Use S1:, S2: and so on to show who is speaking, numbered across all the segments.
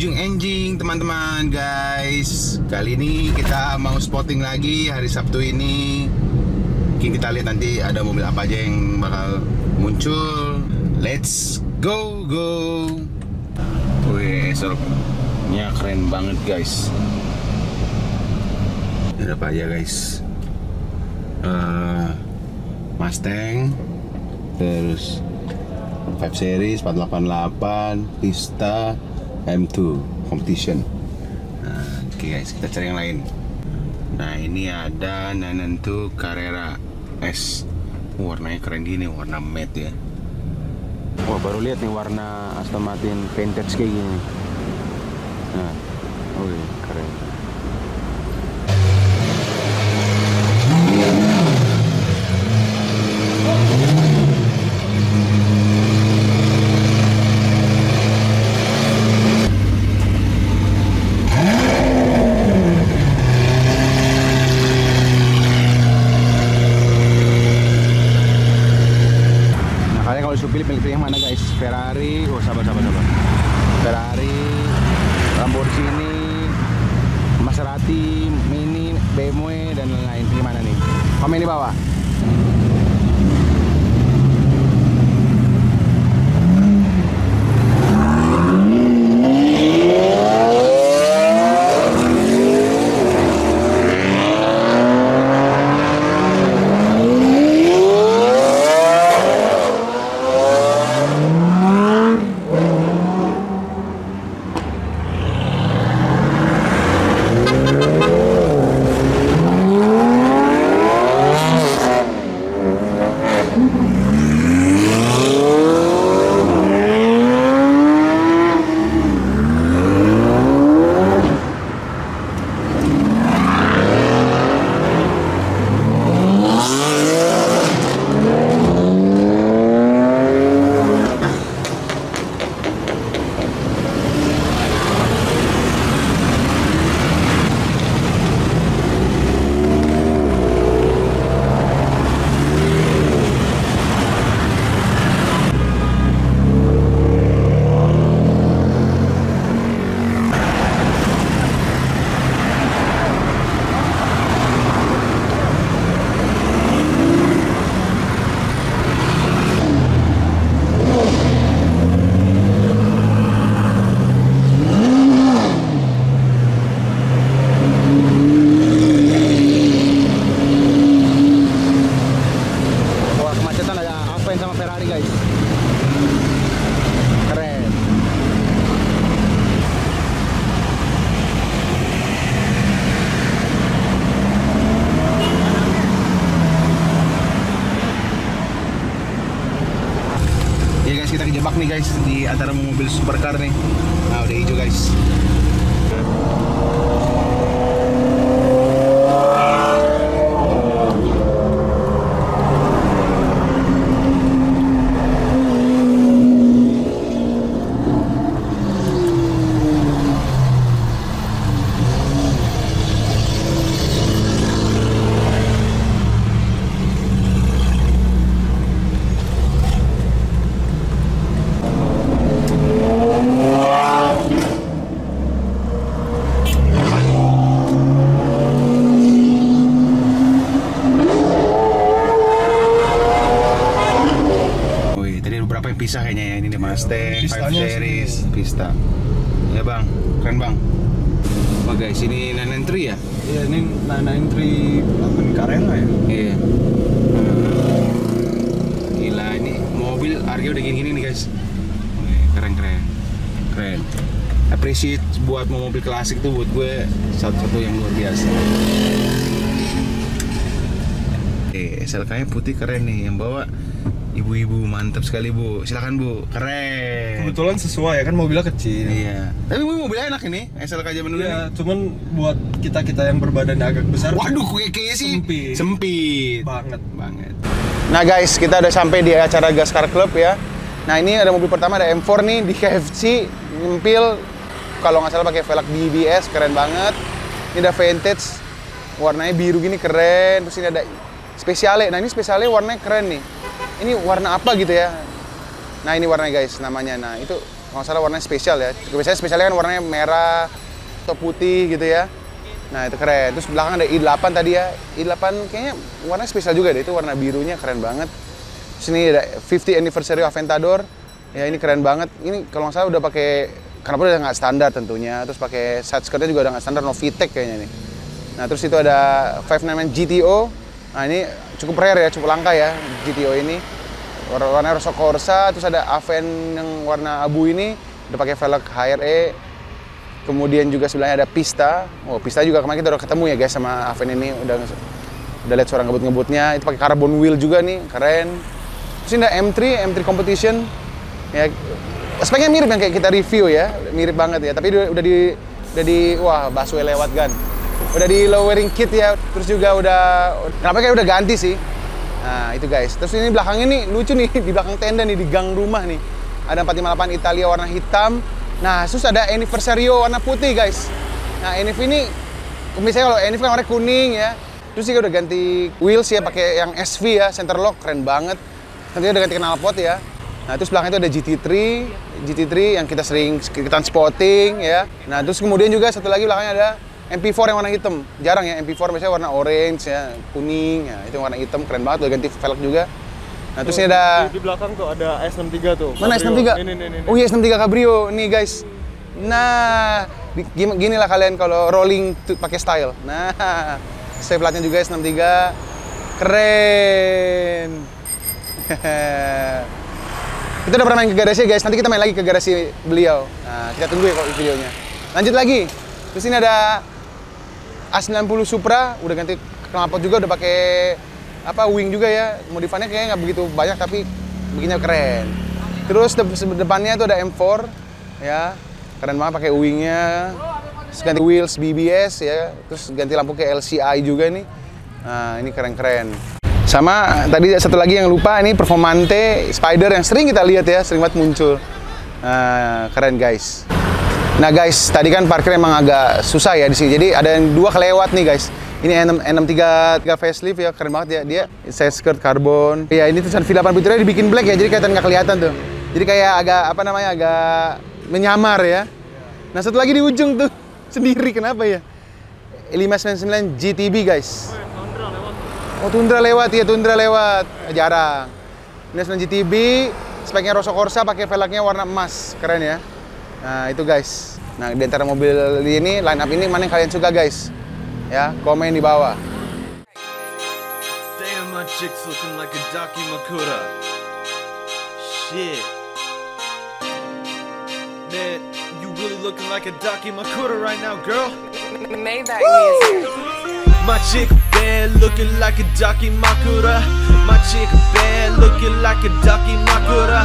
S1: ujung enjing teman-teman guys. Kali ini kita mau spotting lagi hari Sabtu ini. Mungkin kita lihat nanti ada mobil apa aja yang bakal muncul. Let's go go. Wih soroknya keren banget guys. Ada apa aja guys? Eh, Mustang Terus 5 series 488 Pista M2 competition. Nah, oke guys kita cari yang lain. Nah ini ada Nanantu Carrera S. Warnanya keren gini warna matte ya. Wah baru lihat nih warna Aston Martin vintage kayak gini. Nah oh iya, keren Nah kalian kalau disuruh pilih pilih yang mana guys? Ferrari, oh sabar sabar sabar. Ferrari, Lamborghini, Maserati, Mini, BMW dan lain-lain. Gimana nih? Komen di bawah. Appreciate buat mobil klasik tuh buat gue satu-satu yang luar biasa. Eh, SLK-nya putih keren nih, yang bawa ibu-ibu mantap sekali bu. Silakan bu, keren.
S2: Kebetulan sesuai ya kan mobilnya kecil.
S1: Iya. Tapi mobilnya enak ini, SLK zaman dulu.
S2: Iya, cuman buat kita kita yang berbadan agak besar.
S1: Waduh, kayak kayaknya sih
S2: Sempit.
S1: sempit.
S2: banget.
S1: banget. Nah guys, kita udah sampai di acara Gascar Club ya. Nah ini ada mobil pertama ada M4 nih di KFC nyempil kalau nggak salah pakai velg BBS keren banget. Ini ada vintage warnanya biru gini keren. Terus ini ada spesiale. Nah ini spesiale warnanya keren nih. Ini warna apa gitu ya? Nah ini warnanya guys namanya. Nah itu nggak salah warnanya spesial ya. Biasanya spesialnya kan warnanya merah atau putih gitu ya. Nah itu keren. Terus belakang ada i8 tadi ya. i8 kayaknya warna spesial juga deh. Itu warna birunya keren banget. Terus ini ada 50 anniversary Aventador. Ya ini keren banget. Ini kalau nggak salah udah pakai kenapa udah nggak standar tentunya. Terus pakai side skirtnya juga udah nggak standar Novitec kayaknya nih. Nah terus itu ada 599 GTO. Nah ini cukup rare ya, cukup langka ya GTO ini. Warna Rosso Corsa, terus ada Aven yang warna abu ini udah pakai velg HRE. Kemudian juga sebelahnya ada Pista. Oh Pista juga kemarin kita udah ketemu ya guys sama Aven ini. Udah udah lihat suara ngebut-ngebutnya. Itu pakai carbon wheel juga nih, keren. Terus ini ada M3, M3 Competition. Ya, speknya mirip yang kayak kita review ya, mirip banget ya. Tapi udah, udah di udah di wah busway lewat kan. Udah di lowering kit ya, terus juga udah kenapa kayak udah ganti sih. Nah, itu guys. Terus ini belakangnya nih lucu nih di belakang tenda nih di gang rumah nih. Ada 458 Italia warna hitam. Nah, terus ada Anniversario warna putih guys. Nah, NF ini misalnya kalau NF kan warna kuning ya. Terus juga udah ganti wheels ya pakai yang SV ya, center lock keren banget. Nanti udah ganti knalpot ya. Nah, terus belakang itu ada GT3, GT3 yang kita sering kita spotting ya. Nah, terus kemudian juga satu lagi belakangnya ada MP4 yang warna hitam. Jarang ya MP4 biasanya warna orange ya, kuning ya. Itu warna hitam keren banget udah ganti velg juga. Nah, terus ini ada
S3: di, di belakang tuh ada S63 tuh.
S1: Mana
S3: Cabrio.
S1: S63?
S3: Ini, ini, ini.
S1: Oh iya S63 Cabrio. Nih guys. Nah, gini lah kalian kalau rolling pakai style. Nah, saya platnya juga S63. Keren. kita udah pernah main ke garasi guys. Nanti kita main lagi ke garasi beliau. Nah, kita tunggu ya kalau videonya. Lanjut lagi. Terus ini ada A90 Supra, udah ganti knalpot juga, udah pakai apa wing juga ya. Modifannya kayaknya nggak begitu banyak tapi begini keren. Terus de- depannya tuh ada M4 ya. Keren banget pakai wingnya. Terus ganti wheels BBS ya. Terus ganti lampu ke LCI juga nih. Nah, ini keren-keren. Sama tadi satu lagi yang lupa ini Performante Spider yang sering kita lihat ya, sering banget muncul. Nah, keren guys. Nah guys, tadi kan parkir emang agak susah ya di sini. Jadi ada yang dua kelewat nih guys. Ini N6, N63 facelift ya, keren banget ya. Dia side skirt karbon. Ya ini tulisan V8 Putra dibikin black ya, jadi kelihatan nggak kelihatan tuh. Jadi kayak agak apa namanya agak menyamar ya. Nah satu lagi di ujung tuh sendiri kenapa ya? 599 GTB guys. Oh Tundra lewat ya, Tundra lewat. Jarang. Ini 9 GTB, speknya Rosso Corsa pakai velgnya warna emas. Keren ya. Nah, itu guys. Nah, di antara mobil ini, line up ini mana yang kalian suka guys? Ya, komen di bawah.
S4: Damn, my chick's looking like a Daki Makura. Shit. Man, you really looking like a Daki Makura right now, girl.
S5: Maybach music.
S4: My chick bad, looking like a Daki Makura. My chick bad, looking like a Daki Makura.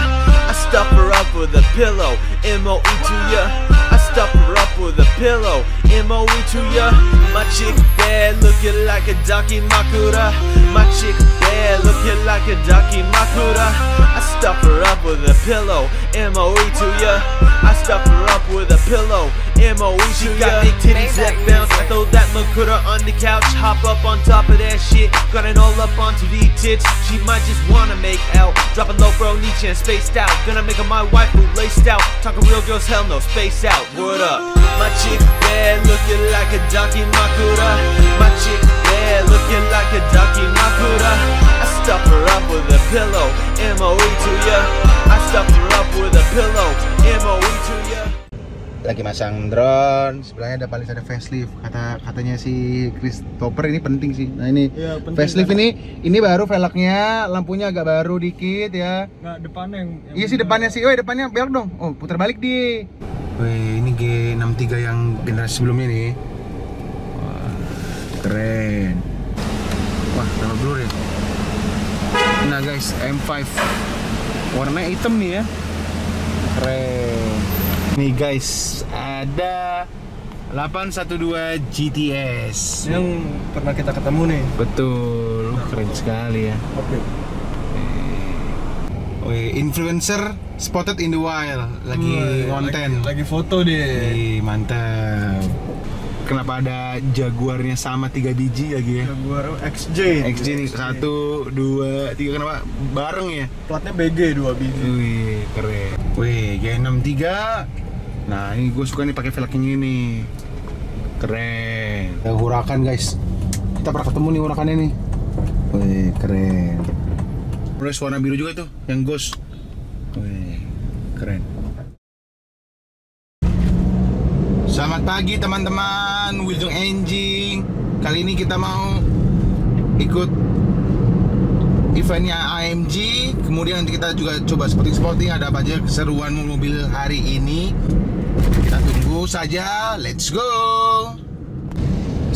S4: I stuff her up with a pillow, M-O-E to ya. I stuff her up with a pillow, M-O-E to ya. My chick bad, looking like a Daki Makura. My chick bad, looking like a Daki Makura. I stuff her up with a pillow, M-O-E to ya. I stuff her up with a pillow, M-O-E to She got big titties that bounce. I throw that Makura on the couch, hop up on top of that shit. Got it all up onto the tits. She might just wanna make out. Drop a low bro, Nietzsche and spaced out. Gonna make her my wife who laced out. Talking real girls, hell no, space out. Word up. My chick bad, looking like a Daki Makura. My chick bad, looking like a Daki Makura. I stuff her up with a pillow, M-O-E to ya. I stuff her up with a pillow, M-O-E to ya.
S1: Lagi masang drone, sebelahnya ada paling ada facelift. Kata katanya si Christopher ini penting sih. Nah, ini
S3: Iya, penting,
S1: facelift
S3: kan?
S1: ini ini baru velgnya, lampunya agak baru dikit ya.
S3: Nggak depannya yang, yang
S1: Iya sih depannya sih. Oh, depannya belok dong. Oh, putar balik di. Wih, ini G63 yang generasi sebelumnya nih. Wah, keren. Wah, tambah blur ya. Nah, guys, M5. Warnanya hitam nih ya. Keren. Nih guys, ada 812 GTS.
S3: yang pernah kita ketemu nih.
S1: Betul, keren sekali ya.
S3: Oke.
S1: Wih, influencer spotted in the wild, lagi konten.
S3: Lagi, lagi foto deh.
S1: Wih, mantap.
S6: kenapa ada Jaguarnya sama tiga biji lagi ya?
S3: Jaguar XJ.
S6: XJ nih satu, dua, tiga kenapa bareng ya?
S3: Platnya BG dua biji.
S6: Wih keren. Wih G63. Nah ini gue suka nih pakai velg yang ini. Keren. Yang hurakan guys. Kita pernah ketemu nih hurakannya nih. Wih keren. Terus warna biru juga tuh, yang ghost. Wih keren. Selamat pagi teman-teman, Wilson Engine. Kali ini kita mau ikut eventnya AMG. Kemudian nanti kita juga coba sporting-sporting ada apa aja keseruan mobil hari ini. Kita tunggu saja. Let's go.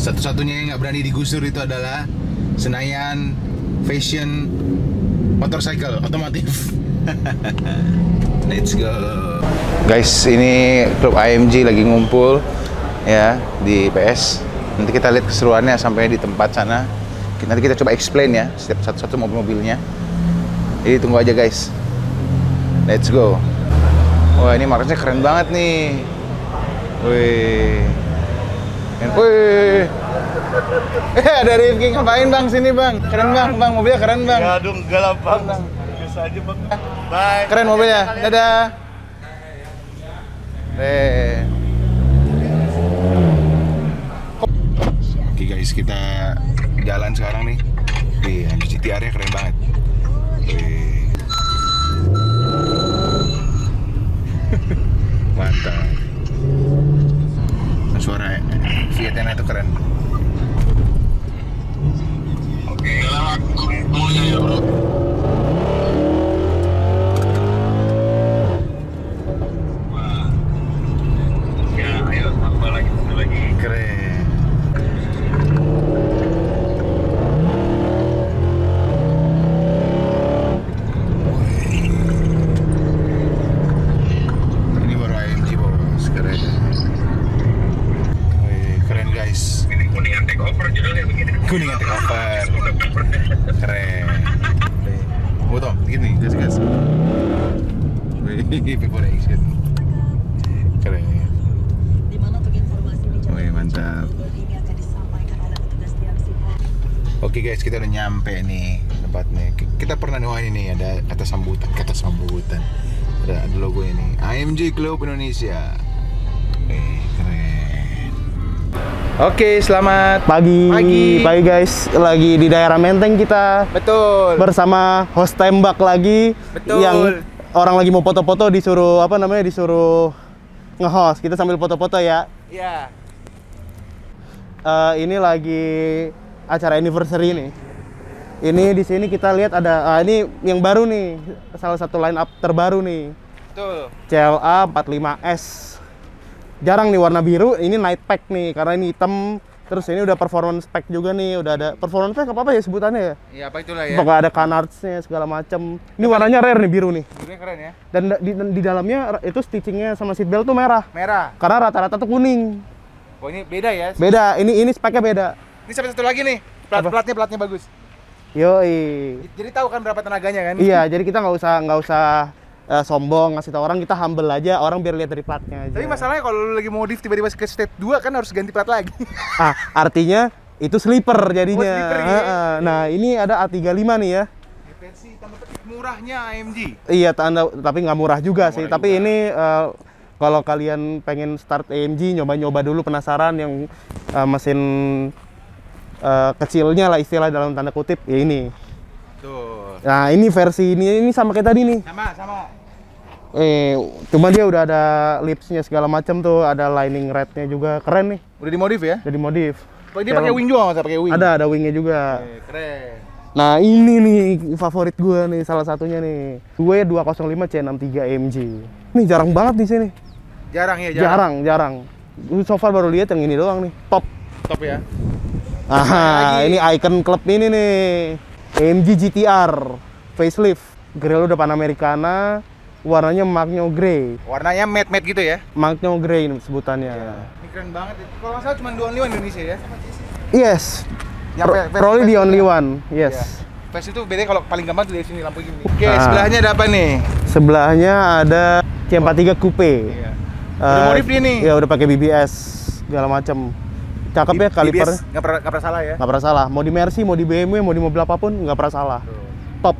S6: Satu-satunya yang nggak berani digusur itu adalah Senayan Fashion Motorcycle otomotif. Let's go.
S1: Guys, ini klub AMG lagi ngumpul ya di PS. Nanti kita lihat keseruannya sampai di tempat sana. Nanti kita coba explain ya setiap satu-satu mobil-mobilnya. Jadi tunggu aja guys. Let's go. Wah ini marketnya keren banget nih. Wih. Wih. Eh ada Rifki ngapain bang sini bang? Keren bang, bang mobilnya keren bang.
S2: Ya dong, enggak lah bang. Biasa aja bang. Bye.
S1: Keren mobilnya. Dadah. Eh.
S6: Oke guys, kita jalan sekarang nih. Di GTR nya keren banget. Wih. Mantap. Suara Vietnam itu keren. Keren. Ini baru AMG bos, keren. Wih, keren guys. Kuningan take over judulnya begini. Kuningan take over. Keren. Wih. Oh toh, gini, gas gas. Wih, people action. Keren. Wih, mantap. Oke guys, kita udah nyampe nih tempatnya. K- Kita pernah nih, wah ini nih ada kata sambutan, kata sambutan. Ada, ada logo ini. AMG Club Indonesia. Wih, keren.
S1: Oke, selamat
S3: Pagi.
S1: Pagi.
S3: Pagi guys, lagi di daerah Menteng kita
S1: Betul.
S3: bersama host tembak lagi
S1: Betul.
S3: yang orang lagi mau foto-foto disuruh apa namanya disuruh nge-host. Kita sambil foto-foto ya.
S1: Iya.
S3: Eh, ini lagi acara anniversary nih. Ini di sini kita lihat ada ah, ini yang baru nih, salah satu line up terbaru nih.
S1: Betul.
S3: CLA 45S. Jarang nih warna biru, ini night pack nih karena ini hitam. Terus ini udah performance pack juga nih, udah ada performance pack apa apa ya sebutannya ya?
S1: Iya, apa itulah ya.
S3: Pokoknya ada canards-nya segala macam. Ini warnanya rare nih biru nih.
S1: Birunya keren ya.
S3: Dan da- di, di dalamnya itu stitchingnya sama seatbelt tuh merah.
S1: Merah.
S3: Karena rata-rata tuh kuning.
S1: Oh, ini beda ya.
S3: Beda, ini ini speknya beda.
S1: Ini sampai satu lagi nih. Plat
S3: Apa?
S1: platnya platnya bagus.
S3: Yoi.
S1: Jadi tahu kan berapa tenaganya kan?
S3: Iya, jadi kita nggak usah nggak usah eh, sombong ngasih tahu orang, kita humble aja, orang biar lihat dari platnya aja.
S1: Tapi masalahnya kalau lu lagi modif tiba-tiba ke state 2 kan harus ganti plat lagi.
S3: Ah, artinya itu sleeper jadinya.
S1: Oh, sleeper, iya.
S3: Nah, ini ada A35 nih ya.
S1: Versi tanda petik murahnya AMG.
S3: Iya, tanda tapi nggak murah juga sih. Tapi ini eh, kalau kalian pengen start AMG, nyoba-nyoba dulu penasaran yang eh, mesin eh, kecilnya lah istilah dalam tanda kutip ya ini.
S1: Tuh.
S3: Nah, ini versi ini ini sama kayak tadi nih.
S1: Sama, sama.
S3: Eh, cuma dia udah ada lipsnya segala macam tuh, ada lining rednya juga keren nih.
S1: Udah dimodif ya?
S3: Jadi modif.
S1: Dia pakai wing juga nggak pakai wing?
S3: Ada ada wingnya juga.
S1: Eh, keren.
S3: Nah ini nih favorit gue nih salah satunya nih. Gue 205 C63 AMG. Nih jarang banget di sini.
S1: Jarang ya,
S3: Jarang, jarang. Gue so far baru lihat yang ini doang nih. Top.
S1: Top ya.
S3: Ah,
S1: lagi.
S3: ini icon klub ini nih. AMG GTR facelift. Grill udah Panamericana, warnanya Magno Grey.
S1: Warnanya matte matte gitu ya.
S3: Magno Grey ini sebutannya.
S1: Ini keren banget. ya. Kalau nggak salah cuma dua only one Indonesia ya.
S3: Yes.
S1: Yang
S3: Pro- Probably the only one. Yes.
S1: Iya. Versi itu beda kalau paling gampang tuh dari sini lampu gini. Oke,
S3: Ah.
S1: sebelahnya ada apa nih?
S3: Sebelahnya ada C43 Coupe.
S1: Iya.
S3: Eh,
S1: Udah modif dia nih.
S3: Ya udah pakai BBS segala macam. Cakep ya kalipernya.
S1: Nggak pernah nggak pernah salah ya.
S3: Nggak pernah salah. Mau di Mercy, mau di BMW, mau di mobil apa pun nggak pernah salah. Top.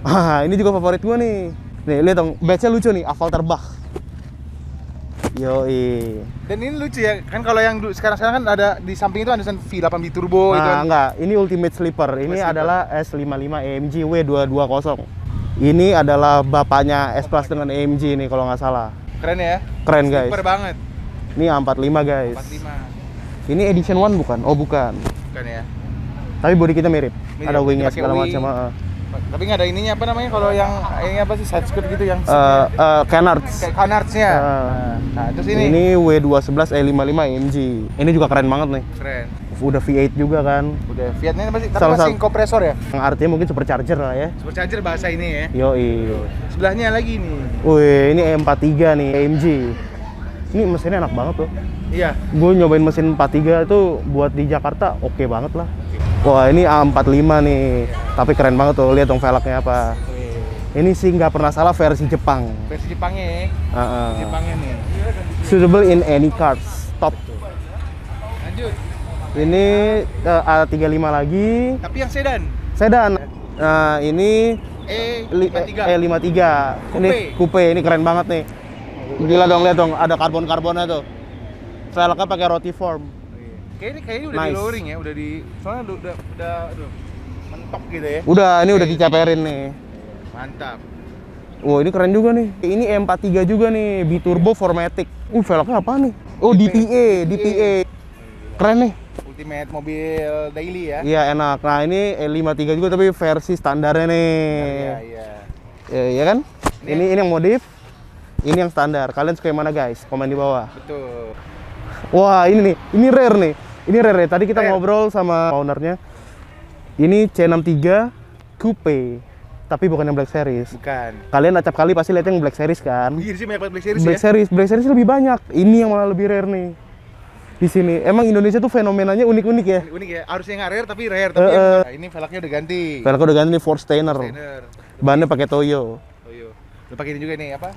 S3: Ah, ini juga favorit gua nih. Nih, lihat dong, badge-nya lucu nih, Aval terbah. Yoi.
S1: Dan ini lucu ya, kan kalau yang du- sekarang-sekarang kan ada di samping itu ada tulisan V8 Biturbo itu
S3: Nah,
S1: kan.
S3: enggak, ini Ultimate Sleeper. Ini
S1: Sleeper.
S3: adalah S55 AMG W220. Ini adalah bapaknya S Plus dengan AMG nih kalau nggak salah.
S1: Keren ya.
S3: Keren guys.
S1: Super banget.
S3: Ini A45 guys.
S1: 45.
S3: Ini edition 1 bukan? Oh bukan.
S1: Kan ya.
S3: Tapi body kita mirip.
S1: Mirip,
S3: Ada wingnya segala
S1: wing.
S3: macam. ah.
S1: Tapi nggak ada ininya apa namanya kalau yang ini apa sih side skirt gitu yang
S3: Eh, eh, Canards.
S1: canards-nya.
S3: Ah.
S1: Nah, terus ini,
S3: Ini W211 E55 AMG. Ini juga keren banget nih.
S1: keren.
S3: Udah V8 juga kan.
S1: Udah Fiatnya masih tapi
S3: Salah
S1: masih kompresor ya.
S3: Yang artinya mungkin supercharger lah ya.
S1: Supercharger bahasa ini ya.
S3: Yoi.
S1: Sebelahnya lagi nih.
S3: Wih, ini E43 nih, AMG. Ini mesinnya enak banget loh.
S1: Iya.
S3: Gue nyobain mesin 43 itu buat di Jakarta oke banget lah. Wah, ini A45 nih. Tapi keren banget tuh, lihat dong velgnya apa. Ini sih nggak pernah salah versi Jepang.
S1: Versi Jepangnya ya.
S3: Heeh.
S1: Jepangnya nih.
S3: Suitable in any cars. Top.
S1: Lanjut.
S3: Ini eh, A35 lagi.
S1: Tapi yang sedan.
S3: Sedan. Nah, ini
S1: E
S3: li-
S1: 53.
S3: E53. Ini coupe, ini keren banget nih. Gila dong, lihat dong, ada karbon-karbonnya tuh. Velgnya pakai rotiform.
S1: Kayaknya kayaknya udah
S3: Nice.
S1: di lowering ya, udah di soalnya udah udah, udah aduh, mentok gitu ya.
S3: Udah, ini udah dicaperin nih.
S1: Mantap.
S3: Wah, ini keren juga nih. Ini M43 juga nih, biturbo 4matic. Uh, velgnya apa nih? Oh, DPA, DPA. Keren nih.
S1: Ultimate mobil daily ya.
S3: Iya, enak. Nah, ini E53 juga tapi versi standarnya nih.
S1: Iya, iya.
S3: Ya, iya kan? Ini ini yang modif. Ini yang standar. Kalian suka yang mana, guys? Komen di bawah.
S1: Betul.
S3: Wah, ini nih. Ini rare nih. Ini rare nih. Tadi kita
S1: Rare.
S3: ngobrol sama ownernya. Ini C63 Coupe. Tapi bukan yang Black Series.
S1: Bukan.
S3: Kalian acap kali pasti lihat yang Black Series kan?
S1: Iya sih banyak banget Black Series
S3: Black
S1: ya.
S3: Series, Black Series lebih banyak. Ini yang malah lebih rare nih. Di sini. Emang Indonesia tuh fenomenanya unik-unik ya.
S1: Unik ya, harusnya nggak rare tapi rare tapi yang-
S3: eh.
S1: nah, ini velgnya udah ganti.
S3: Velgnya udah ganti nih Forstainer.
S1: Trainer.
S3: Bannya pakai Toyo.
S1: Iya. Lu pakai ini juga nih apa?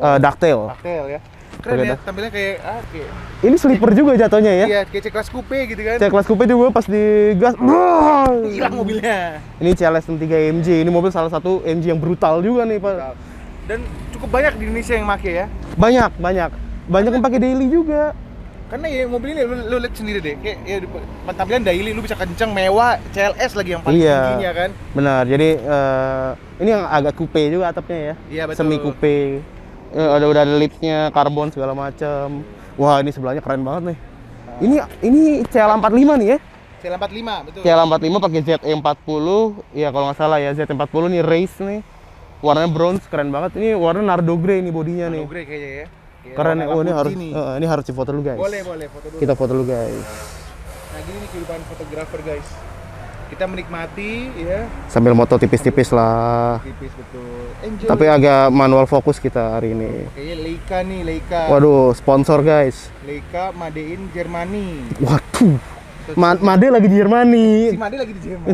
S3: Eh, ducktail.
S1: Cocktail ya. Keren ya, tampilnya kayak ah kayak
S3: Ini sleeper juga jatuhnya ya.
S1: iya kayak C-Class coupe gitu kan.
S3: Cek kelas coupe juga pas digas.
S1: Hilang mobilnya.
S3: Ini CLS 3 AMG. Ini mobil salah satu AMG yang brutal juga nih, Pak.
S1: Dan cukup banyak di Indonesia yang make ya.
S3: Banyak, banyak. Banyak yang pakai daily juga.
S1: Karena ya mobil ini lu, lu lihat sendiri deh, kayak ya, tampilan daily lu bisa kenceng, mewah, CLS lagi yang paling
S3: Iya.
S1: tingginya kan.
S3: Benar. Jadi eh, ini yang agak coupe juga atapnya ya.
S1: Iya, betul.
S3: Semi coupe. Eh, ada udah ada lipsnya, karbon segala macam. Wah, ini sebelahnya keren banget nih. Ini ini CL45 nih ya.
S1: CL45 betul.
S3: CL45 pakai ZE40. Ya kalau nggak salah ya ZE40 nih race nih. Warnanya bronze keren banget. Ini warna nardo grey nih bodinya nih.
S1: Nano grey kayaknya ya. Kayak
S3: Keren nih. Oh, ini harus
S1: nih.
S3: eh, ini harus difoto dulu guys.
S1: Boleh, boleh foto dulu.
S3: Kita foto dulu guys.
S1: Nah, gini nih kehidupan fotografer, guys. Kita menikmati ya,
S3: Sambil moto tipis-tipis lah.
S1: tipis betul. Enjoy.
S3: Tapi agak manual fokus kita hari ini.
S1: Kayaknya Leica nih, Leica.
S3: Waduh, sponsor guys.
S1: Leica Made in Germany.
S3: Waduh. Ma Made lagi di Jermani.
S1: Si Made lagi di Jerman.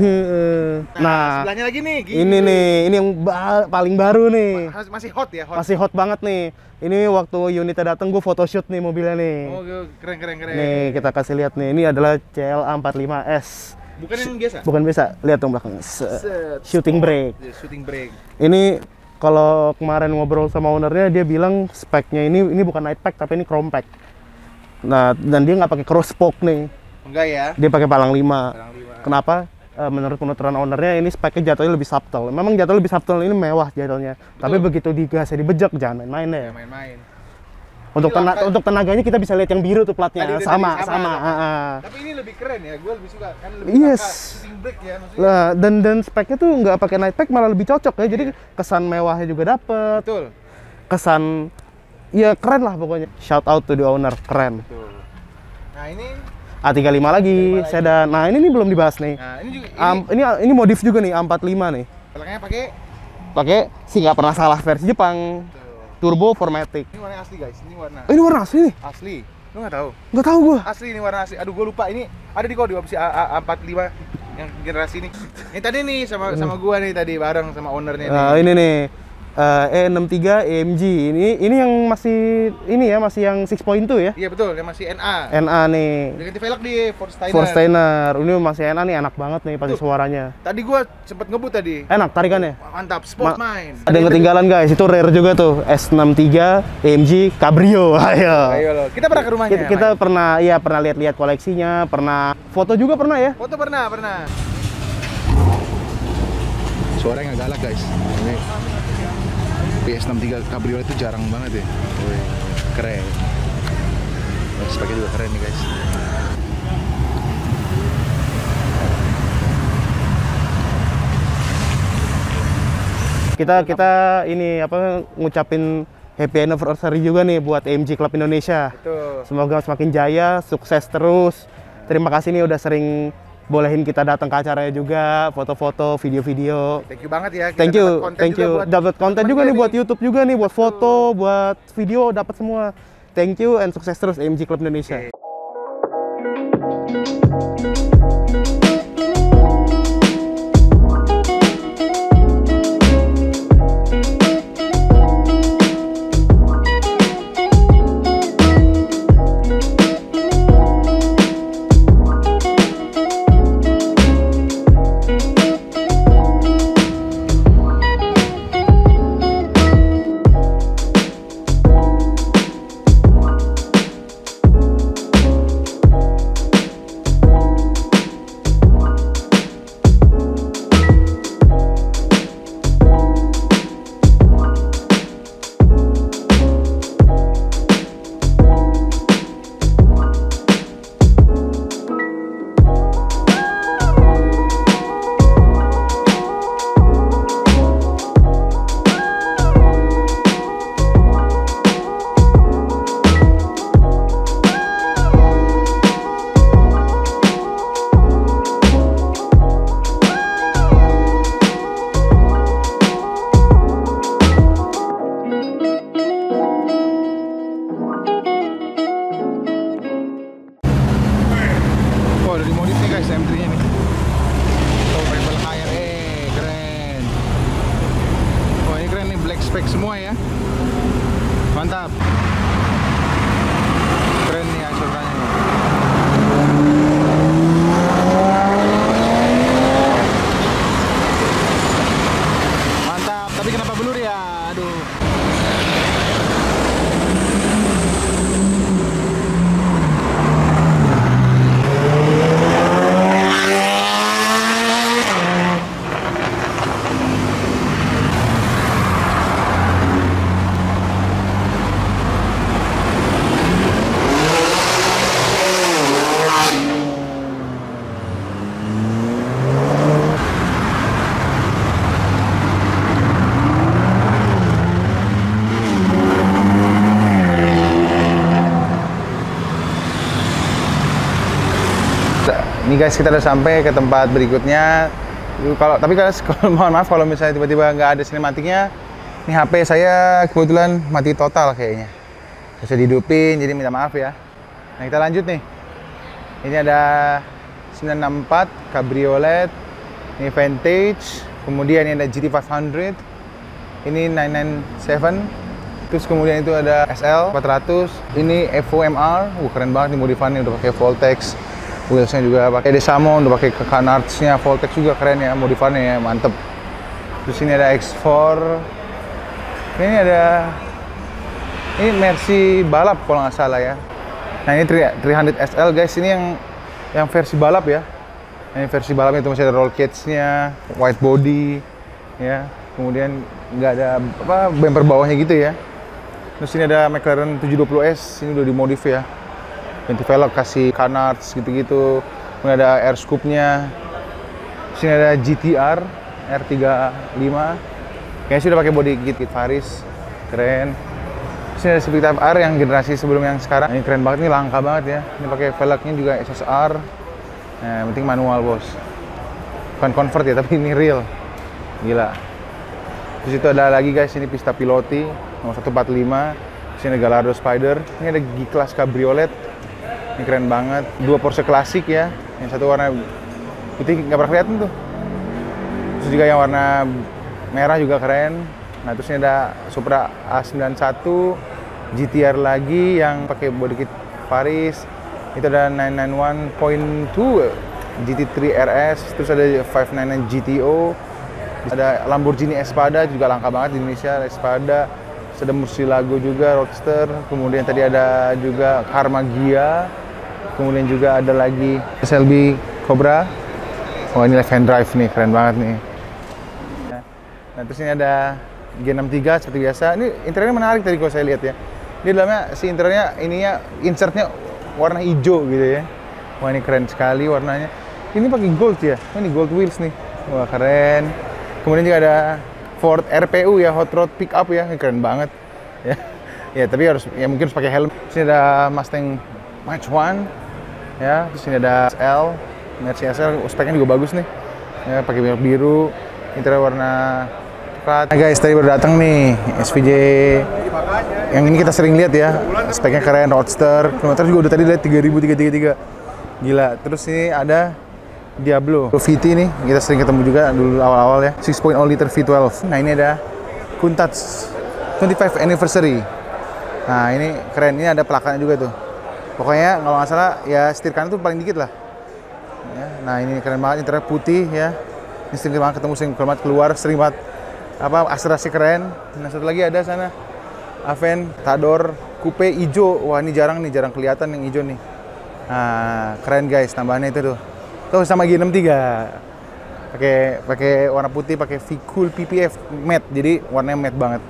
S3: Nah,
S1: Nah, sebelahnya lagi nih. gini.
S3: ini nih, ini yang ba- paling baru nih.
S1: Mas- masih hot ya, hot.
S3: Masih hot banget nih. Ini waktu unitnya datang gue photoshoot nih mobilnya nih.
S1: Oh, keren keren keren.
S3: Nih, kita kasih lihat nih. Ini adalah CLA45S.
S1: Bukan yang biasa.
S3: Bukan biasa. Lihat dong belakangnya. Set.
S1: Set.
S3: Shooting brake.
S1: Ya, shooting brake.
S3: Ini kalau kemarin ngobrol sama ownernya dia bilang speknya ini ini bukan night pack tapi ini chrome pack. Nah, dan dia nggak pakai cross spoke nih.
S1: Enggak ya?
S3: Dia pakai palang 5.
S1: Palang lima.
S3: Kenapa? Eh, menurut penuturan ownernya ini speknya jatuhnya lebih subtle. Memang jatuh lebih subtle ini mewah jatuhnya. Tapi begitu digasnya dibejek jangan main-main deh.
S1: Ya main-main.
S3: Untuk
S1: Ini
S3: tena-
S1: langka-
S3: untuk tenaganya kita bisa lihat yang biru tuh platnya. Sama, sama.
S1: sama.
S3: ah, ah.
S1: Tapi ini lebih keren ya, gue lebih suka kan lebih
S3: Yes.
S1: brake ya maksudnya.
S3: Lah, dan dan speknya tuh nggak pakai night pack malah lebih cocok ya. Jadi kesan mewahnya juga dapet.
S1: Betul.
S3: Kesan ya keren lah pokoknya. Shout out to the owner, keren.
S1: Betul. Nah, ini
S3: A35 lagi, sedan. Nah, ini nih belum dibahas nih.
S1: nah ini juga ini
S3: Am, ini ini modif juga nih A45 nih.
S1: belakangnya pakai
S3: Pakai sih nggak pernah salah versi Jepang. Turbo 4matic.
S1: ini warna asli guys, ini warna
S3: Oh, ini warna asli nih.
S1: asli. Lu nggak tahu?
S3: Nggak tahu gua.
S1: Asli ini warna asli. Aduh, gue lupa ini ada di kok di opsi A, A, A45 yang generasi ini. Ini tadi nih sama sama gua nih tadi bareng sama ownernya nih.
S3: Nah, ini nih. Eh, E63 AMG. Ini ini yang masih ini ya, masih yang 6.2 ya.
S1: Iya betul, yang masih NA.
S3: NA nih.
S1: Udah ganti velg di Forsteiner.
S3: Forsteiner. Ini masih NA nih enak banget nih pasti suaranya.
S1: Tadi gua sempet ngebut tadi.
S3: Enak tarikannya.
S1: Mantap, sport
S3: Ma-
S1: main.
S3: Ada yang ketinggalan guys, itu rare juga tuh S63 AMG Cabrio. Ayo.
S1: Ayo lo, kita pernah ke rumahnya.
S3: Kita, kita pernah iya pernah lihat-lihat koleksinya, pernah foto juga pernah ya.
S1: Foto pernah, pernah. Suaranya nggak galak guys. Ini PS63 Cabrio itu jarang banget ya. Wih, keren. Speknya juga keren nih guys.
S3: Kita kita ini apa ngucapin happy anniversary juga nih buat AMG Club Indonesia.
S1: Betul.
S3: Semoga semakin jaya, sukses terus. Terima kasih nih udah sering bolehin kita datang ke acaranya juga, foto-foto, video-video.
S1: Thank you banget ya. Kita
S3: Thank you, thank you. Dapat konten juga nih buat YouTube juga nih, buat foto, buat video, dapat semua. Thank you and sukses terus AMG Club Indonesia.
S1: Oke. Guys kita udah sampai ke tempat berikutnya. Kalau tapi guys, kalau mohon maaf kalau misalnya tiba-tiba nggak ada sinematiknya, ini HP saya kebetulan mati total kayaknya. Bisa dihidupin, jadi minta maaf ya. Nah kita lanjut nih. Ini ada 964 Cabriolet, ini vintage, kemudian ini ada GT500, ini 997, terus kemudian itu ada SL 400, ini Evo MR, uh, keren banget nih modifannya udah pakai Voltex, wheelsnya juga pakai Desamo, udah pakai Canards-nya Voltex juga keren ya modifannya ya, mantep. Terus ini ada X4, ini ada ini Mercy balap kalau nggak salah ya. Nah ini 300 SL guys, ini yang yang versi balap ya. Ini versi balap itu masih ada roll cage-nya, white body, ya. Kemudian nggak ada apa bumper bawahnya gitu ya. Terus ini ada McLaren 720S, ini udah dimodif ya. Ganti velg, kasih canards gitu-gitu. Kemudian ada air scoop-nya. Terus ini ada GTR R35. Kayaknya sih udah pakai body kit, kit Faris. Keren. Terus ini ada Civic Type R yang generasi sebelum yang sekarang. Ini keren banget, ini langka banget ya. Ini pakai velgnya juga SSR. Nah, penting manual bos. Bukan convert ya, tapi ini real. Gila. Terus itu ada lagi guys, ini Pista Piloti nomor 145. Terus ini ada Gallardo Spider. Ini ada G-Class Cabriolet. Ini keren banget. Dua Porsche klasik ya. Yang satu warna putih nggak pernah kelihatan tuh. Terus juga yang warna merah juga keren. Nah, terus ini ada Supra A91 GTR lagi yang pakai body kit Paris. Itu ada 991.2 GT3 RS, terus ada 599 GTO. Ada Lamborghini Espada juga langka banget di Indonesia, Espada. Ada Murcielago juga Roadster, kemudian tadi ada juga Karma Gia. Kemudian juga ada lagi SLB Cobra. Oh, ini left hand drive nih, keren banget nih. Nah, terus ini ada G63 seperti biasa. Ini interiornya menarik tadi kalau saya lihat ya. Ini dalamnya si interiornya ininya insertnya warna hijau gitu ya. Wah ini keren sekali warnanya. Ini pakai gold ya. Oh, ini gold wheels nih. Wah keren. Kemudian juga ada Ford RPU ya, hot rod pickup ya. Ini keren banget. Ya. Ya, tapi harus ya mungkin harus pakai helm. Sini ada Mustang Mach 1 ya. Terus ini ada SL, Mercedes SL, speknya juga bagus nih. Ya, pakai minyak biru, interior warna coklat. Nah guys, tadi baru datang nih SVJ yang ini kita sering lihat ya. Speknya keren, roadster. Kilometer juga udah tadi lihat 3333. Gila. Terus ini ada Diablo VT nih, kita sering ketemu juga dulu awal-awal ya. 6.0 liter V12. Nah ini ada Countach 25 anniversary. Nah ini keren, ini ada pelakannya juga tuh. Pokoknya kalau nggak salah ya setir kanan tuh paling dikit lah. Ya, nah ini keren banget, interior putih ya. Ini sering banget ketemu sering banget keluar, sering banget apa astrasi keren. Nah satu lagi ada sana Aventador Coupe hijau. Wah ini jarang nih, jarang kelihatan yang hijau nih. Nah keren guys, tambahannya itu tuh. Tuh sama G63 pakai pakai warna putih pakai V-Cool PPF matte jadi warnanya matte banget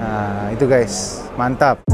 S1: nah itu guys mantap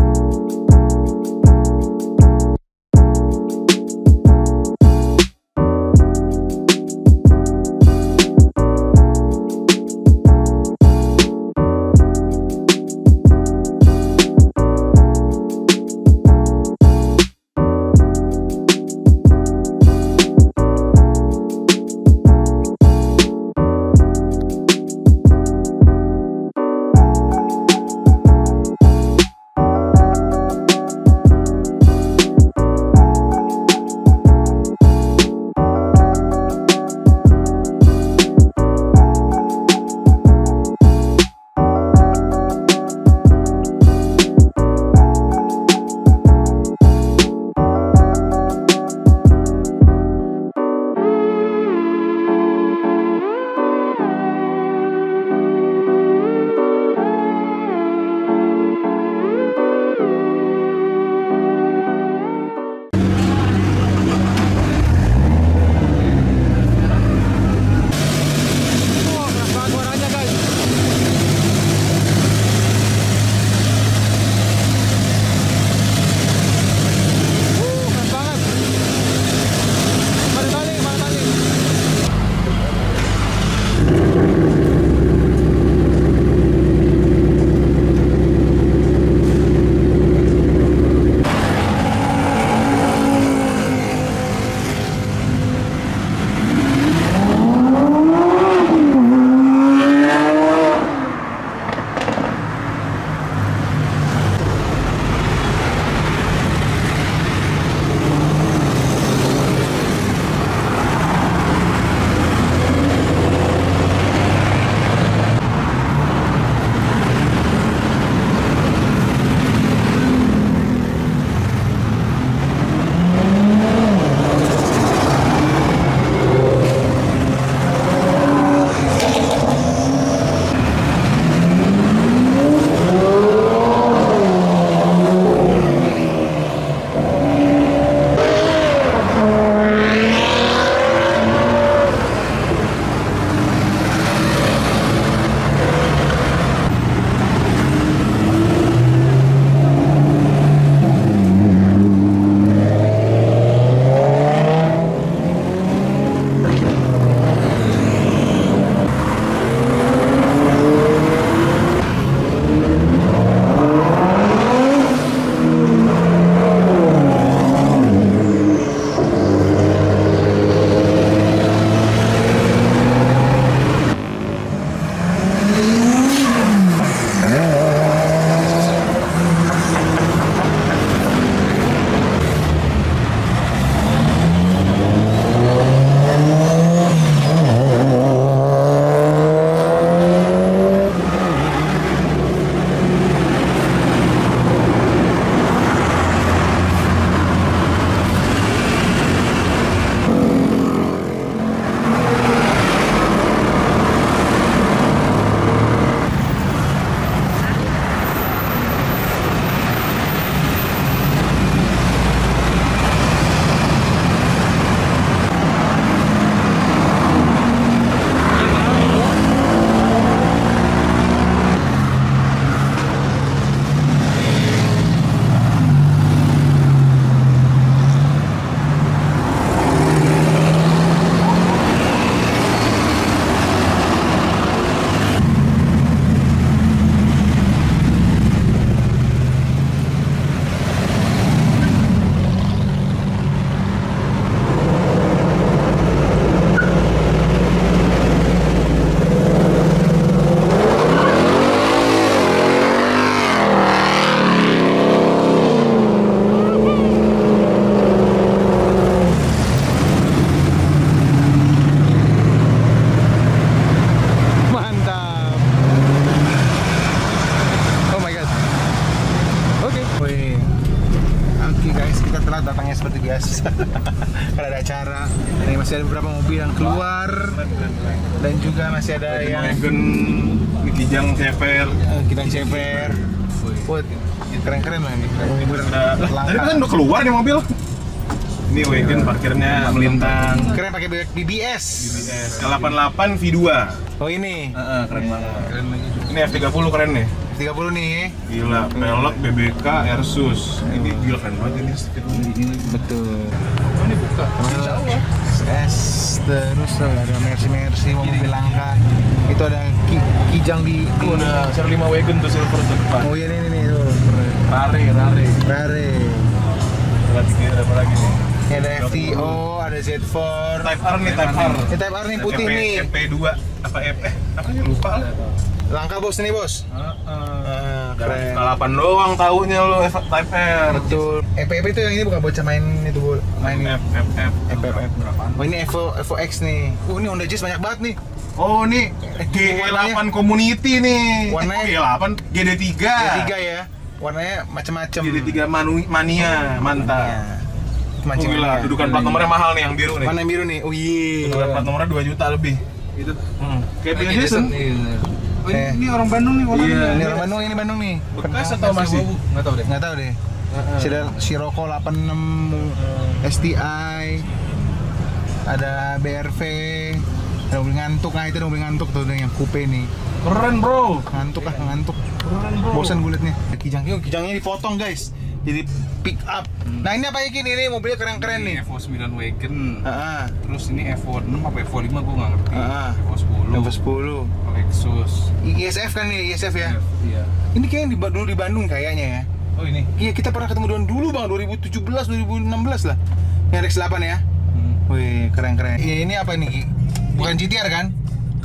S2: nih mobil. Ini wagon parkirnya melintang.
S1: Keren pakai BBS.
S2: BBS K88 V2.
S1: Oh ini.
S2: Heeh, keren banget. Ini F30 keren nih.
S1: 30 nih.
S2: Gila, pelek BBK Airsus. Ini gila keren banget ini ini.
S1: Betul.
S2: Oh, ini buka.
S1: SS terus ada Mercy Mercy mobil langka. Itu ada ki, kijang di,
S2: Itu ada CR5 wagon tuh silver tuh depan.
S1: Oh iya ini nih tuh.
S2: Rare, rare.
S1: Rare.
S2: Ada tiga, ada apa lagi nih?
S1: Ada FTO, ada Z4.
S2: Type R nih, Type R.
S1: Ini Type R nih putih
S2: EP,
S1: nih.
S2: EP2 apa EP? Apa sih lupa lah.
S1: Langka bos nih bos. Ah, keren.
S2: K8 doang taunya lo F- Type R.
S1: Betul. FPP itu yang ini bukan bocah main itu bol. Main
S2: F F F
S1: FFF. Oh ini Evo Evo X nih. Oh ini Honda Jazz banyak banget nih.
S2: Oh ini G8 Community nih.
S1: Warnanya-
S2: Eh, G8 GD3.
S1: G3 ya. Warnanya macam-macam.
S2: GD3 manu, mania, mantap. Oh,
S1: Macam
S2: gila, dudukan plat nomornya mahal nih yang biru nih.
S1: Mana yang biru nih? Oh iya.
S2: Dudukan plat nomornya 2 juta lebih. Itu. Hmm. Kayak Bill Jason.
S1: Oh, ini,
S2: Ini orang Bandung nih, orang
S1: Iya, ini orang Bandung, ini Bandung nih.
S2: Bekas atau masih?
S1: Nggak tahu deh. Nggak tahu deh. Ada Sirocco 86, STI, ada BRV, ada mobil ngantuk. Nah itu ada mobil ngantuk tuh yang coupe nih.
S2: Keren, Bro.
S1: Ngantuk ah, ngantuk. Bosan gue liatnya. Kijang, yuk, kijangnya dipotong guys. Jadi pick up. Nah ini apa ini? Ini mobilnya keren-keren nih.
S7: Evo 9 Wagon
S1: Ah,
S7: terus ini Evo 6 apa Evo 5 gue nggak ngerti
S1: Ah.
S7: Evo 10
S1: Evo 10.
S7: Lexus
S1: ISF kan nih, ISF ya.
S7: iya
S1: Ini kayaknya di, dulu di Bandung kayaknya ya.
S7: oh ini
S1: Iya kita pernah ketemu dengan dulu bang 2017 2016 lah yang RX8 ya. Wih keren keren. Iya ini apa ini? Bukan GTR kan?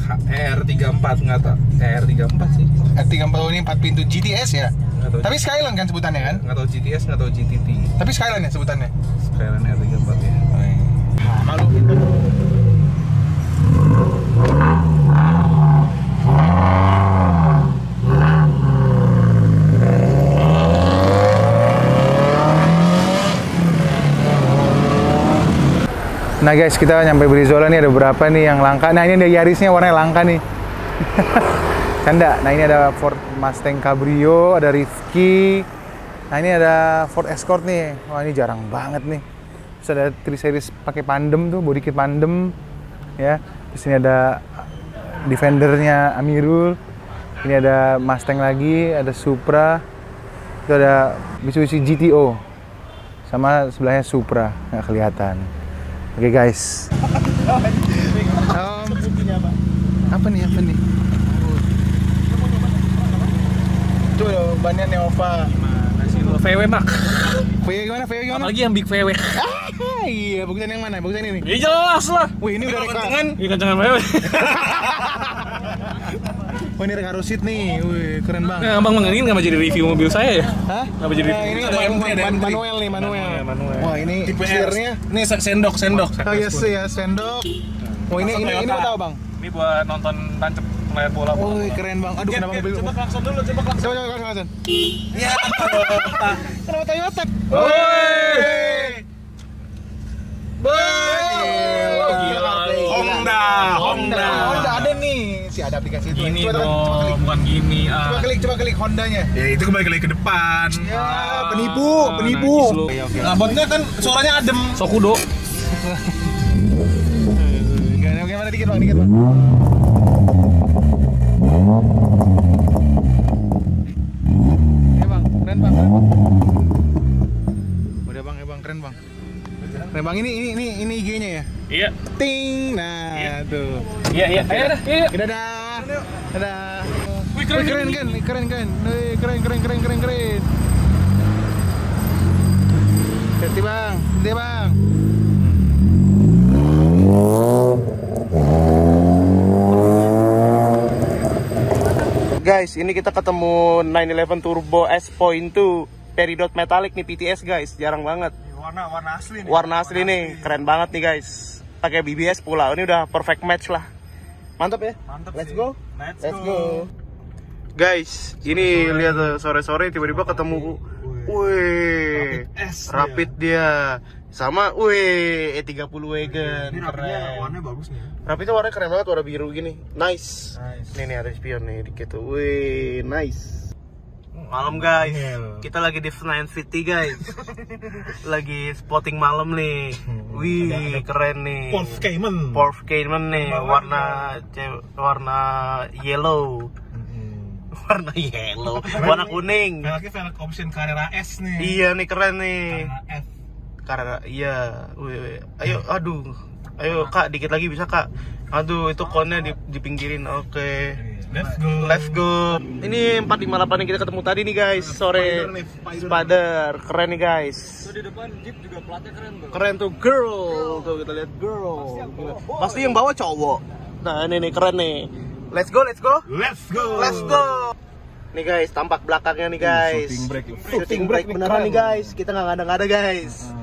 S7: HR34 nggak tahu HR34 sih
S1: R34 oh, ini 4 pintu GTS ya.
S7: nggak tahu
S1: Tapi Skyline kan sebutannya kan?
S7: nggak tahu GTS nggak tahu GTT
S1: Tapi Skyline ya sebutannya.
S7: sekarang R34 ya
S1: Malu. Nah guys, kita nyampe Brizola nih ada beberapa nih yang langka. Nah ini ada Yarisnya warnanya langka nih. Canda. Nah ini ada Ford Mustang Cabrio, ada Rifki. Nah ini ada Ford Escort nih. Wah ini jarang banget nih. Terus ada 3 series pakai pandem tuh, body kit pandem. Ya. Terus ini ada Defendernya Amirul. Ini ada Mustang lagi, ada Supra. Itu ada Mitsubishi GTO. Sama sebelahnya Supra, nggak kelihatan. Oke guys. Um, apa nih apa nih? Itu loh, bannya Neova.
S7: VW mak
S1: VW gimana? VW gimana?
S7: apalagi yang big VW
S1: Ah, iya, buktian yang mana? Buktian ini.
S7: ya jelas lah
S1: Wih, ini udah reka.
S7: ini kencangan VW
S1: Oh, ini reka rusit nih. Wih, keren banget.
S7: nah, abang ini nggak mau jadi review mobil saya ya
S1: Hah?
S7: Kenapa jadi-
S1: Nah, ini
S7: ada
S1: man-
S7: M3, ada
S1: man-
S7: M3.
S1: manuel nih, manuel.
S7: Manuel.
S1: Wah, ini
S2: Tipe
S1: setirnya.
S7: ini sendok sendok
S1: Oh, yes, ya, sendok. Oh, ini ini ini apa tahu, Bang?
S7: ini buat nonton tancap layar bola
S1: Oh, keren, Bang. Aduh, kenapa mobil?
S2: Coba klakson dulu, coba klakson.
S1: Coba coba klakson.
S2: Iya.
S1: Kenapa Toyota?
S2: Honda, Honda.
S1: Honda ada nih. Si ada aplikasi itu.
S7: gini
S1: Coba, coba, coba
S7: dong
S1: klik.
S7: bukan gini ah
S1: Coba klik, coba klik Hondanya.
S2: Ya itu kembali lagi ke depan.
S1: Ya, penipu,
S7: Ah,
S1: penipu.
S7: lu.
S2: Nah, botnya kan suaranya adem.
S7: Sokudo
S1: Gimana, gimana dikit bang, dikit bang. Ya bang, keren bang, keren bang. Keren bang, ini ini ini ini IG-nya ya.
S7: iya
S1: Ting, nah tuh.
S7: iya iya ayo dah iya
S1: Dadah. Dadah.
S7: Wih,
S1: Wih,
S7: keren,
S1: keren kan, keren kan. Wih, keren keren keren keren keren. Hati bang, hati bang.
S3: Guys, ini kita ketemu 911 Turbo S.2 Peridot Metallic nih PTS guys, jarang banget.
S2: Warna warna asli nih.
S3: Warna asli nih, keren banget nih guys. Pakai BBS pula, ini udah perfect match lah. Mantap ya?
S2: Mantap
S3: Let's
S2: sih.
S3: go.
S2: Let's,
S3: Let's
S2: go.
S3: go. Guys, ini lihat tuh, sore-sore tiba-tiba ketemu Wih, rapid dia. Sama, wih, E30 Wagon.
S2: Ini
S3: Keren.
S2: warnanya bagus nih.
S3: Rapi itu warnanya keren banget, warna biru gini. Nice.
S2: Nice.
S3: Nih nih ada spion nih dikit tuh. Wih, nice. Malam guys, kita lagi di Senayan City guys. lagi spotting malam nih. Wih, keren nih.
S2: Wolf Cayman.
S3: Porsche Cayman nih, warna ce- warna yellow. Warna yellow, warna kuning.
S2: Velgnya velg option Carrera S nih.
S3: Iya nih keren nih.
S2: Carrera F.
S3: Karena iya, wih, wih. ayo aduh. Ayo Kak, dikit lagi bisa Kak. Aduh, itu konnya di, dipinggirin. Oke.
S2: Let's go.
S3: Let's go. Ini 458 yang kita ketemu tadi nih guys, sore.
S2: Spider nih, Spider.
S3: Spider, keren nih guys.
S7: di depan Jeep juga platnya keren tuh.
S3: Keren tuh girl. Tuh kita lihat girl. Pasti yang bawa cowok. Nah, ini nih keren nih. Let's go, let's go.
S2: Let's go.
S3: Let's go. Nih guys, tampak belakangnya nih guys.
S2: Shooting brake.
S3: Shooting brake beneran nih guys. Kita nggak ngada-ngada guys.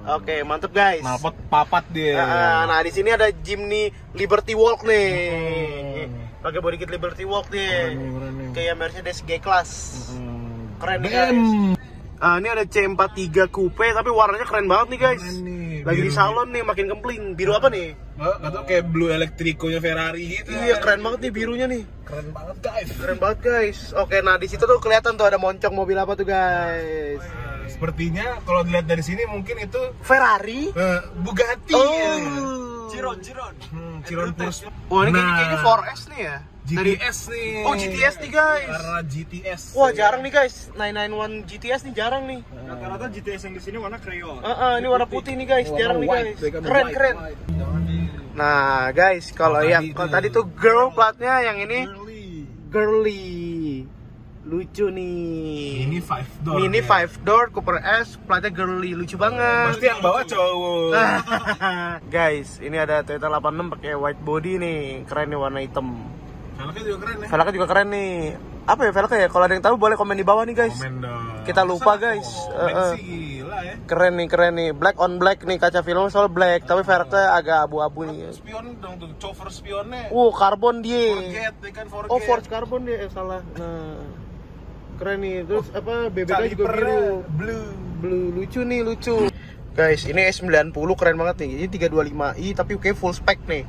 S3: Oke, mantep guys.
S2: Nalpot papat dia.
S3: Nah, nah, di sini ada Jimny Liberty Walk nih. Pakai body kit Liberty Walk nih. Kayak Mercedes G Class. Keren nih guys. Ah, ini ada C43 Coupe tapi warnanya keren banget nih guys.
S2: Keren nih,
S3: Lagi di
S2: biru-
S3: salon nih makin kempling. Biru apa nih?
S2: Gak tau kayak blue electrico-nya Ferrari gitu.
S3: Iya, keren banget nih birunya nih.
S2: Keren banget guys.
S3: Keren banget guys. Oke, nah di situ tuh kelihatan tuh ada moncong mobil apa tuh guys.
S2: Sepertinya kalau dilihat dari sini mungkin itu
S3: Ferrari.
S2: eh, Bugatti.
S3: Oh.
S7: Ciron, Ciron.
S2: Hmm, Chiron Purs.
S3: Wah, ini kayaknya,
S2: Nah,
S3: kayaknya 4S nih ya. Dari
S2: GTS nih.
S3: Oh, GTS nih, guys.
S2: Karena GTS.
S3: Wah, jarang nih guys. 991 GTS nih jarang nih.
S7: Rata-rata GTS yang di sini warna crayon.
S3: Heeh, ini warna putih nih guys, jarang nih
S2: white,
S3: guys.
S2: mereka
S3: Keren,
S2: white,
S3: keren. Nah, guys, kalau
S2: Kalau
S3: yang
S2: tadi
S3: kalau tadi tuh girl platnya yang ini
S2: Girly.
S3: girly. Lucu nih.
S2: Ini five door.
S3: Mini
S2: ya.
S3: 5 door Cooper S, platnya girly, lucu banget.
S2: Pasti yang bawa cowok.
S3: guys, ini ada Toyota 86 pakai white body nih. Keren nih warna hitam.
S2: Velgnya juga keren ya.
S3: Velgnya juga keren nih. Apa ya velgnya ya? Kalau ada yang tahu boleh komen di bawah nih guys.
S2: Komen dong.
S3: Kita lupa, guys. eh.
S2: sih gila ya.
S3: Keren nih, keren nih. Black on black nih kaca film soal black, tapi velgnya agak abu-abu nih.
S2: Spion dong tuh, cover spionnya.
S3: Uh, karbon dia.
S2: Forget, they kan forget.
S3: Oh, Forge carbon dia, eh, salah. Nah. Keren nih. Terus apa BBK juga biru.
S2: blue.
S3: Blue lucu nih, lucu. Guys, ini S90 keren banget nih. Ini 325i tapi kayak full spec nih.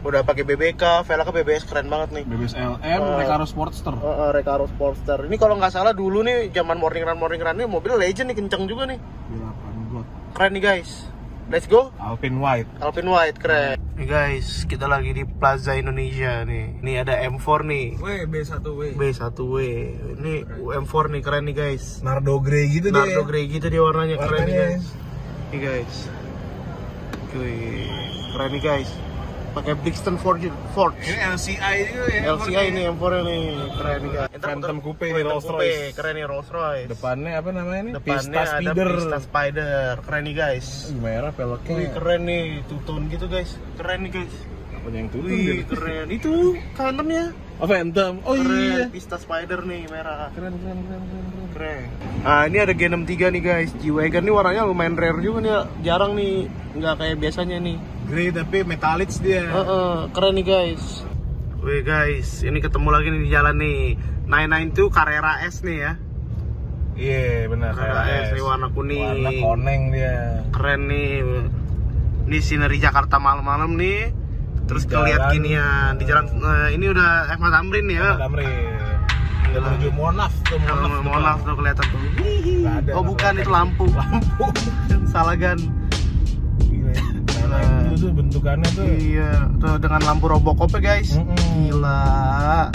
S3: Udah pakai BBK, velgnya BBS keren banget nih.
S2: BBS LM,
S3: Oh.
S2: Recaro Sportster.
S3: Uh, uh, Recaro Sportster. Ini kalau nggak salah dulu nih zaman morning run morning run nih mobil legend nih kenceng juga nih.
S2: 8 got.
S3: Keren nih guys. Let's go.
S2: Alpine White.
S3: Alpine White keren. Nih guys, kita lagi di Plaza Indonesia nih. Nih ada M4 nih.
S7: W, B1W.
S3: B1W. Ini M4 nih keren nih guys.
S2: Nardo Grey gitu deh.
S3: Nardo grey gitu dia warnanya keren nih guys. Nih guys. Wih, keren nih guys. Pakai Brixton Forge Forge.
S2: Ini LCI juga ya.
S3: LCI ini M4 nih keren nih guys.
S2: Phantom Coupe
S3: Phantom
S2: Rolls
S3: Coupe,
S2: Royce.
S3: Keren nih Rolls Royce.
S2: Depannya apa namanya ini?
S3: Depannya
S2: Pista
S3: ada
S2: Speeder.
S3: Pista Spider. Keren nih guys.
S2: Merah peleknya.
S3: Wih keren nih, two tone gitu guys. Keren nih guys.
S2: Apa yang turun
S3: Wih
S2: gitu?
S3: keren. Itu Phantomnya.
S2: Oh Phantom. Oh
S3: Keren.
S2: iya.
S3: Pista Spider nih merah.
S2: Keren keren keren keren. keren.
S3: Keren. Nah ini ada G63 nih guys. G-Wagon nih warnanya lumayan rare juga nih. Jarang nih. Nggak kayak biasanya nih.
S2: Grey tapi metallic dia.
S3: Heeh, keren nih guys. Wih guys, ini ketemu lagi nih di jalan nih. 992 Carrera S nih ya.
S2: Iya benar.
S3: Carrera S nih warna kuning.
S2: Warna koneng dia.
S3: keren nih ini sineri Jakarta malam-malam nih terus
S2: Jalan.
S3: ngeliat ginian di jalan eh, ini udah Ahmad Amrin ya
S2: Damri. Menuju Monaf tuh Monaf.
S3: maaf tuh kelihatan tuh oh bukan itu lampu
S2: Lampu.
S3: salah gan.
S2: Nah, tuh bentukannya tuh.
S3: iya tuh dengan lampu Robocop ya guys
S2: Mm-mm.
S3: gila